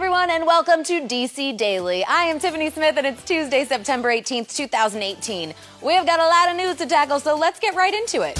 everyone, and welcome to DC Daily. I am Tiffany Smith, and it's Tuesday, September 18th, 2018. We have got a lot of news to tackle, so let's get right into it.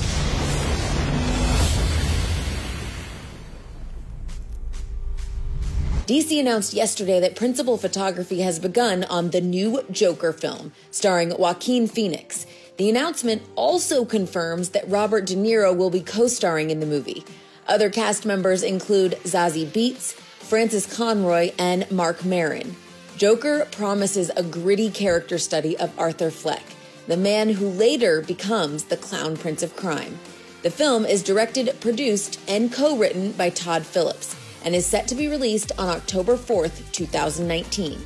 DC announced yesterday that principal photography has begun on the new Joker film, starring Joaquin Phoenix. The announcement also confirms that Robert De Niro will be co starring in the movie. Other cast members include Zazie Beetz, Frances Conroy, and Marc Maron. Joker promises a gritty character study of Arthur Fleck, the man who later becomes the Clown Prince of Crime. The film is directed, produced, and co written by Todd Phillips and is set to be released on October 4th, 2019.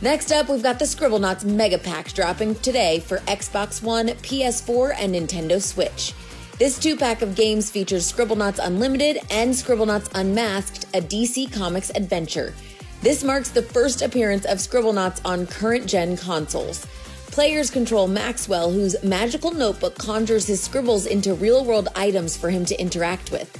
Next up, we've got the Scribblenauts Mega Packs dropping today for Xbox One, PS4, and Nintendo Switch. This two pack of games features Scribblenauts Unlimited and Scribblenauts Unmasked, a DC Comics adventure. This marks the first appearance of Scribblenauts on current gen consoles. Players control Maxwell, whose magical notebook conjures his scribbles into real world items for him to interact with.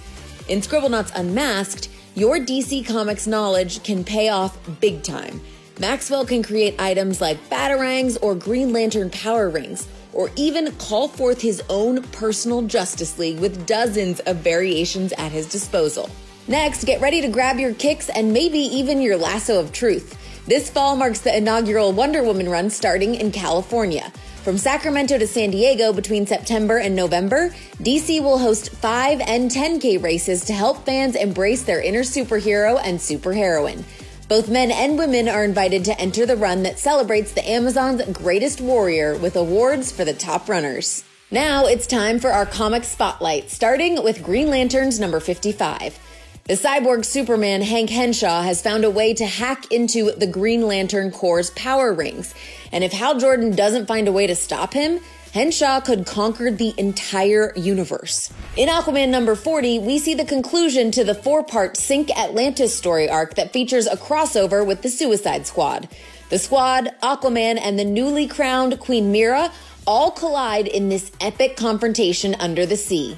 In Scribblenauts Unmasked, your DC Comics knowledge can pay off big time. Maxwell can create items like Batarangs or Green Lantern power rings, or even call forth his own personal Justice League with dozens of variations at his disposal. Next, get ready to grab your kicks and maybe even your lasso of truth. This fall marks the inaugural Wonder Woman run starting in California. From Sacramento to San Diego between September and November, DC will host 5 and 10K races to help fans embrace their inner superhero and superheroine. Both men and women are invited to enter the run that celebrates the Amazon's greatest warrior with awards for the top runners. Now it's time for our comic spotlight, starting with Green Lanterns number 55. The cyborg Superman Hank Henshaw has found a way to hack into the Green Lantern Corps' power rings. And if Hal Jordan doesn't find a way to stop him, Henshaw could conquer the entire universe. In Aquaman number 40, we see the conclusion to the four part Sink Atlantis story arc that features a crossover with the Suicide Squad. The squad, Aquaman, and the newly crowned Queen Mera all collide in this epic confrontation under the sea.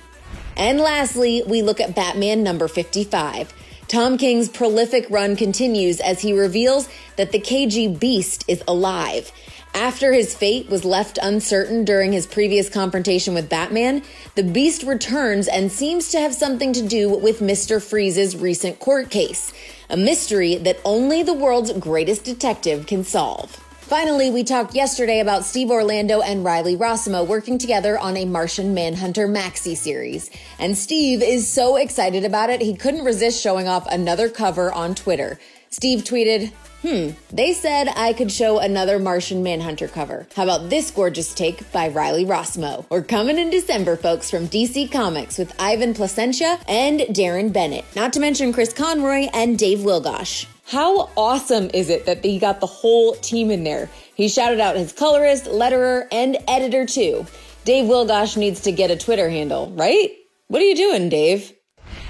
And lastly, we look at Batman number 55. Tom King's prolific run continues as he reveals that the KGBeast is alive. After his fate was left uncertain during his previous confrontation with Batman, the Beast returns and seems to have something to do with Mr. Freeze's recent court case, a mystery that only the world's greatest detective can solve. Finally, we talked yesterday about Steve Orlando and Riley Rossmo working together on a Martian Manhunter maxi series. And Steve is so excited about it, he couldn't resist showing off another cover on Twitter. Steve tweeted, Hmm, they said I could show another Martian Manhunter cover. How about this gorgeous take by Riley Rossmo? We're coming in December, folks, from DC Comics with Ivan Plascencia and Deron Bennett, not to mention Chris Conroy and Dave Wielgosz. How awesome is it that they got the whole team in there? He shouted out his colorist, letterer, and editor too. Dave Wielgosz needs to get a Twitter handle, right? What are you doing, Dave?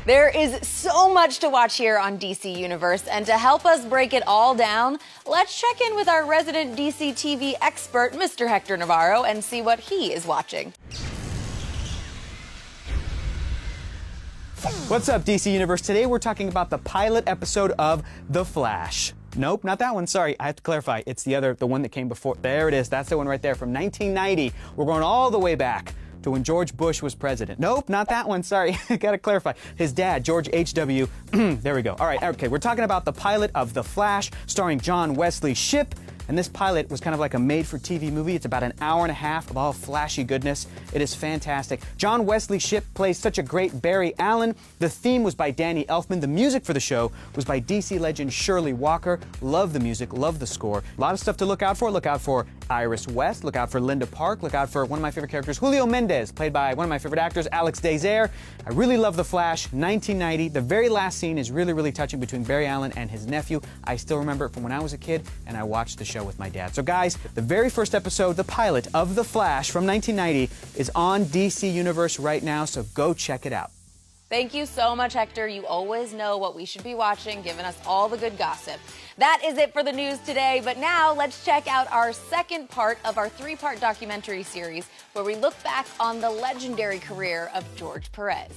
There is so much to watch here on DC Universe, and to help us break it all down, let's check in with our resident DC TV expert, Mr. Hector Navarro, and see what he is watching. What's up, DC Universe? Today we're talking about the pilot episode of The Flash. Nope, not that one. Sorry, I have to clarify. It's the other, the one that came before. There it is. That's the one right there from 1990. We're going all the way back to when George Bush was president. Nope, not that one. Sorry, gotta clarify. His dad, George H.W. there we go. All right, okay, we're talking about the pilot of The Flash, starring John Wesley Shipp. And this pilot was kind of like a made for TV movie. It's about an hour and a half of all flashy goodness. It is fantastic. John Wesley Shipp plays such a great Barry Allen. The theme was by Danny Elfman. The music for the show was by DC legend Shirley Walker. Love the music, love the score. A lot of stuff to look out for. Look out for Iris West. Look out for Linda Park. Look out for one of my favorite characters, Julio Mendez, played by one of my favorite actors, Alex Désert. I really love The Flash, 1990. The very last scene is really, really touching between Barry Allen and his nephew. I still remember it from when I was a kid, and I watched the show with my dad. So, guys, the very first episode, the pilot of The Flash from 1990, is on DC Universe right now, so go check it out. Thank you so much, Hector. You always know what we should be watching, giving us all the good gossip. That is it for the news today, but now let's check out our second part of our three part documentary series where we look back on the legendary career of George Perez.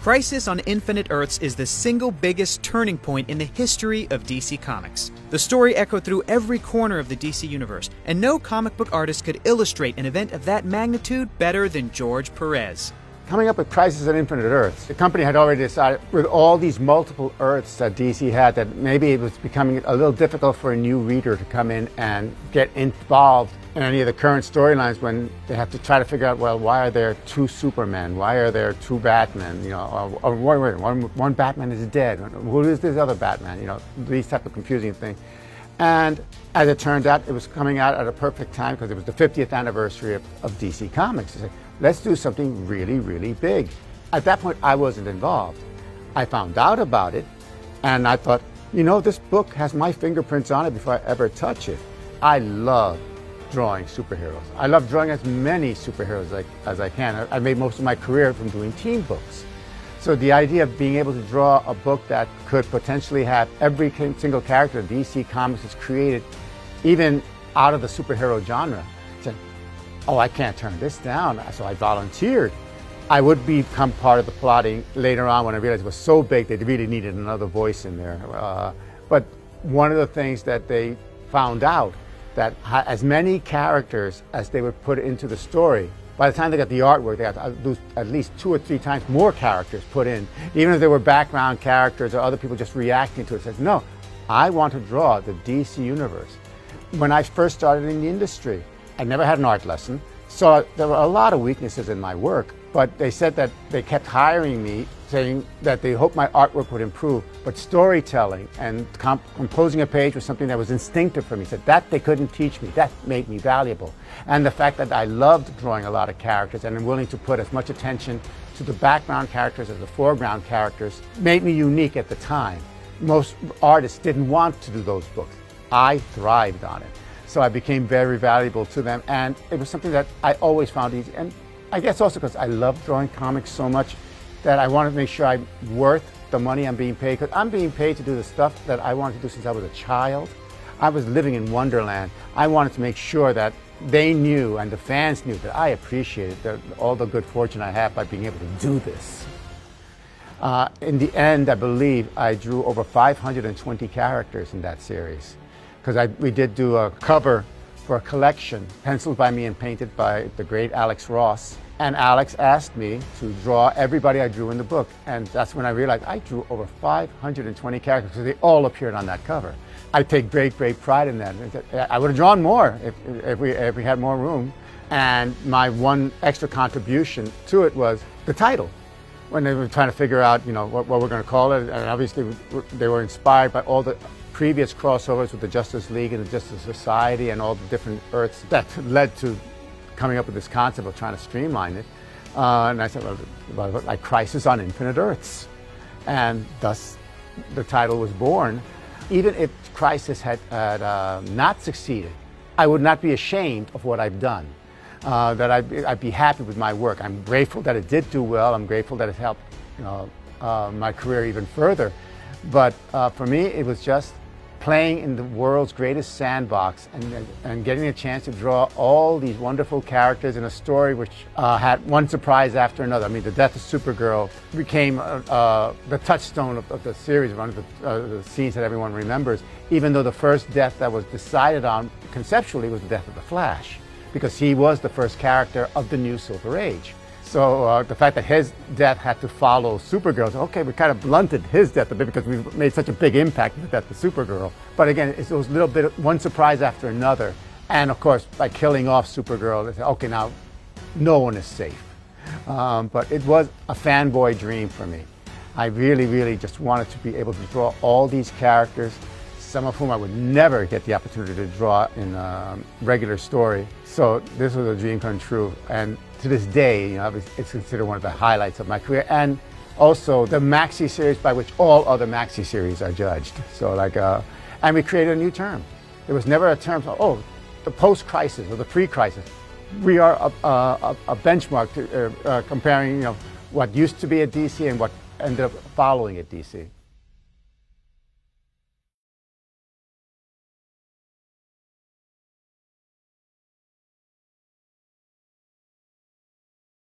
Crisis on Infinite Earths is the single biggest turning point in the history of DC Comics. The story echoed through every corner of the DC universe, and no comic book artist could illustrate an event of that magnitude better than George Perez. Coming up with Crisis on Infinite Earths, the company had already decided with all these multiple Earths that DC had that maybe it was becoming a little difficult for a new reader to come in and get involved in any of the current storylines when they have to try to figure out, well, why are there two Supermen? Why are there two Batmen? You know, or, or wait, one, one Batman is dead. Who is this other Batman? You know, these type of confusing things. And as it turned out, it was coming out at a perfect time because it was the 50th anniversary of, of DC Comics. Said, let's do something really, really big. At that point, I wasn't involved. I found out about it, and I thought, you know, this book has my fingerprints on it before I ever touch it. I love drawing superheroes. I love drawing as many superheroes as I, as I can. I, made most of my career from doing team books. So the idea of being able to draw a book that could potentially have every single character DC Comics has created, even out of the superhero genre, oh, I can't turn this down. So I volunteered. I would become part of the plotting later on when I realized it was so big they really needed another voice in there. Uh, but one of the things that they found out that as many characters as they would put into the story, by the time they got the artwork, they had at least two or three times more characters put in, even if they were background characters or other people just reacting to it. Says, no, I want to draw the DC universe. When I first started in the industry, I never had an art lesson, so there were a lot of weaknesses in my work. But they said that they kept hiring me, saying that they hoped my artwork would improve. But storytelling and comp composing a page was something that was instinctive for me. Said that they couldn't teach me. That made me valuable. And the fact that I loved drawing a lot of characters and I'm willing to put as much attention to the background characters as the foreground characters made me unique at the time. Most artists didn't want to do those books. I thrived on it. So I became very valuable to them, and it was something that I always found easy. And I guess also because I love drawing comics so much that I wanted to make sure I'm worth the money I'm being paid. Because I'm being paid to do the stuff that I wanted to do since I was a child. I was living in Wonderland. I wanted to make sure that they knew and the fans knew that I appreciated the, all the good fortune I have by being able to do this. Uh, in the end, I believe I drew over 520 characters in that series because we did do a cover for a collection, penciled by me and painted by the great Alex Ross. And Alex asked me to draw everybody I drew in the book. And that's when I realized I drew over 520 characters because they all appeared on that cover. I take great, great pride in that. Uh, I would have drawn more if, if, we, if we had more room. And my one extra contribution to it was the title. When they were trying to figure out, you know, what, what we're going to call it, and obviously they were inspired by all the previous crossovers with the Justice League and the Justice Society and all the different Earths that led to coming up with this concept of trying to streamline it. Uh, and I said, well, like Crisis on Infinite Earths. And thus the title was born. Even if Crisis had, had uh, not succeeded, I would not be ashamed of what I've done. Uh, that I'd, I'd, be happy with my work. I'm grateful that it did do well. I'm grateful that it helped you know, uh, my career even further. But uh, for me, it was just playing in the world's greatest sandbox and, and getting a chance to draw all these wonderful characters in a story which uh, had one surprise after another. I mean, the death of Supergirl became uh, uh, the touchstone of, of, the series, one of the, uh, the, scenes that everyone remembers, even though the first death that was decided on conceptually was the death of the Flash, because he was the first character of the new Silver Age. So uh, the fact that his death had to follow Supergirl's, okay, we kind of blunted his death a bit because we made such a big impact with that, the Supergirl. But again, it was a little bit one surprise after another. And of course, by killing off Supergirl, they said, okay, now no one is safe. Um, but it was a fanboy dream for me. I really, really just wanted to be able to draw all these characters, some of whom I would never get the opportunity to draw in a regular story. So this was a dream come true. And to this day, you know, it's considered one of the highlights of my career. And also the maxi series by which all other maxi series are judged. So like, uh, and we created a new term. There was never a term, oh, the post-crisis or the pre-crisis. We are a, a, a benchmark to, uh, uh, comparing, you know, what used to be at DC and what ended up following at DC.